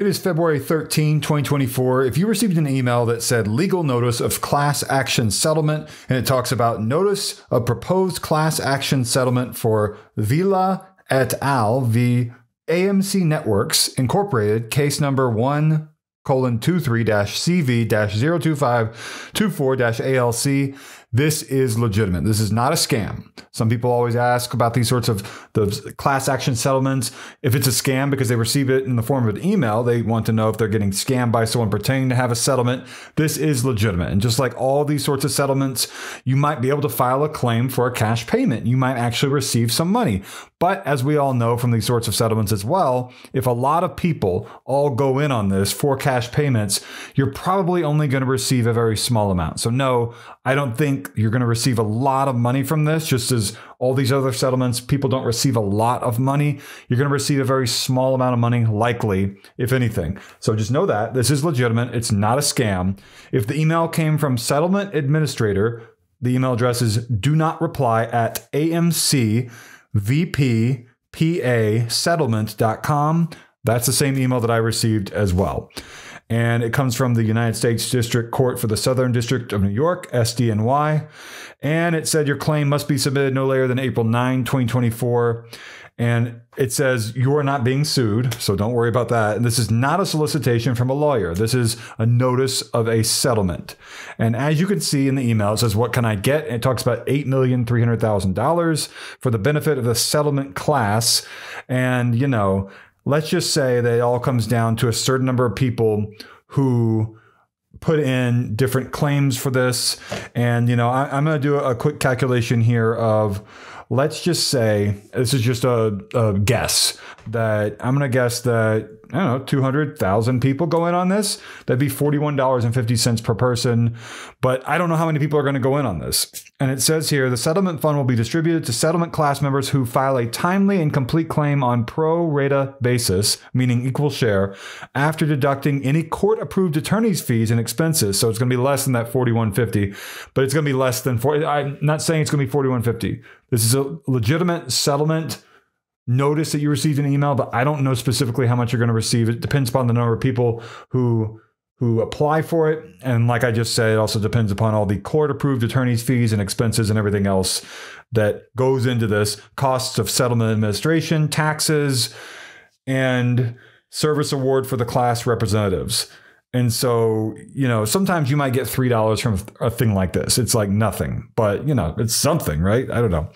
It is February 13, 2024. If you received an email that said legal notice of class action settlement, and it talks about notice of proposed class action settlement for Vela et al. v. AMC Networks Incorporated, case number 1 colon 23 CV 02524 ALC. This is legitimate. This is not a scam. Some people always ask about these sorts of the class action settlements. If it's a scam because they receive it in the form of an email, they want to know if they're getting scammed by someone pretending to have a settlement. This is legitimate. And just like all these sorts of settlements, you might be able to file a claim for a cash payment. You might actually receive some money. But as we all know from these sorts of settlements as well, if a lot of people all go in on this for cash payments, you're probably only going to receive a very small amount. So, no, I don't think you're going to receive a lot of money from this, just as all these other settlements, people don't receive a lot of money. You're going to receive a very small amount of money, likely, if anything. So just know that this is legitimate. It's not a scam. If the email came from settlement administrator, the email address is do not reply at AMC vppasettlement.com. That's the same email that I received as well. And it comes from the United States District Court for the Southern District of New York, SDNY. And it said your claim must be submitted no later than April 9, 2024. And it says you are not being sued, so don't worry about that. And this is not a solicitation from a lawyer. This is a notice of a settlement. And as you can see in the email, it says, What can I get? And it talks about $8,300,000 for the benefit of the settlement class. And, you know, let's just say that it all comes down to a certain number of people who put in different claims for this. And, you know, I, am going to do a quick calculation here of let's just say this is just a, a guess that I'm going to guess that I don't know 200,000 people go in on this. That'd be $41.50 per person, but I don't know how many people are going to go in on this. And it says here the settlement fund will be distributed to settlement class members who file a timely and complete claim on pro rata basis, meaning equal share, after deducting any court approved attorney's fees and expenses. So it's going to be less than that 4150, but it's going to be less than 40 I'm not saying it's going to be 4150. This is a legitimate settlement notice that you received an email, but I don't know specifically how much you're going to receive. It depends upon the number of people who who apply for it. And like I just said, it also depends upon all the court approved attorney's fees and expenses and everything else that goes into this costs of settlement administration, taxes, and service award for the class representatives. And so, you know, sometimes you might get $3 from a thing like this. It's like nothing, but, you know, it's something, right? I don't know.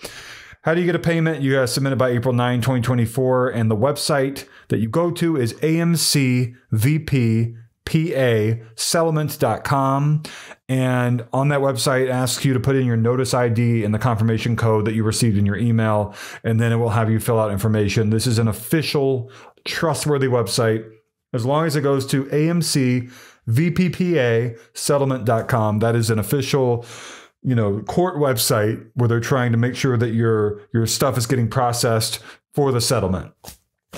How do you get a payment? You got to submit it by April 9, 2024. And the website that you go to is amcvppasettlement.com. And on that website, it asks you to put in your notice ID and the confirmation code that you received in your email. And then it will have you fill out information. This is an official, trustworthy website. As long as it goes to amcvppasettlement.com, that is an official you know court website where they're trying to make sure that your your stuff is getting processed for the settlement.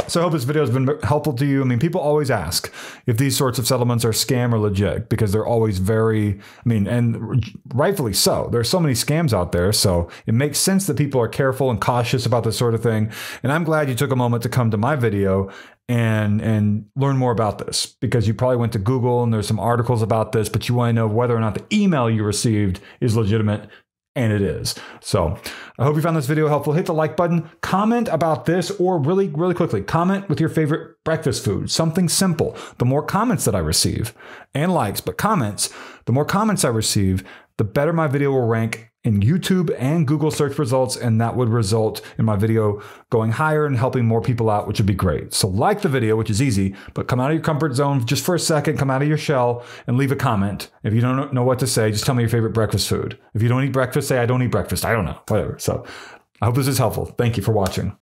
So I hope this video has been helpful to you. I mean, people always ask if these sorts of settlements are scam or legit because they're always very, I mean, and rightfully so. There are so many scams out there. So it makes sense that people are careful and cautious about this sort of thing. And I'm glad you took a moment to come to my video and and learn more about this because you probably went to Google and there's some articles about this, but you want to know whether or not the email you received is legitimate and it is. So I hope you found this video helpful. Hit the like button, comment about this, or really, really quickly, comment with your favorite breakfast food, something simple. The more comments that I receive and likes, but comments, the more comments I receive, the better my video will rank in YouTube and Google search results, and that would result in my video going higher and helping more people out, which would be great. So, like the video, which is easy, but come out of your comfort zone just for a second, come out of your shell and leave a comment. If you don't know what to say, just tell me your favorite breakfast food. If you don't eat breakfast, say I don't eat breakfast. I don't know, whatever. So, I hope this is helpful. Thank you for watching.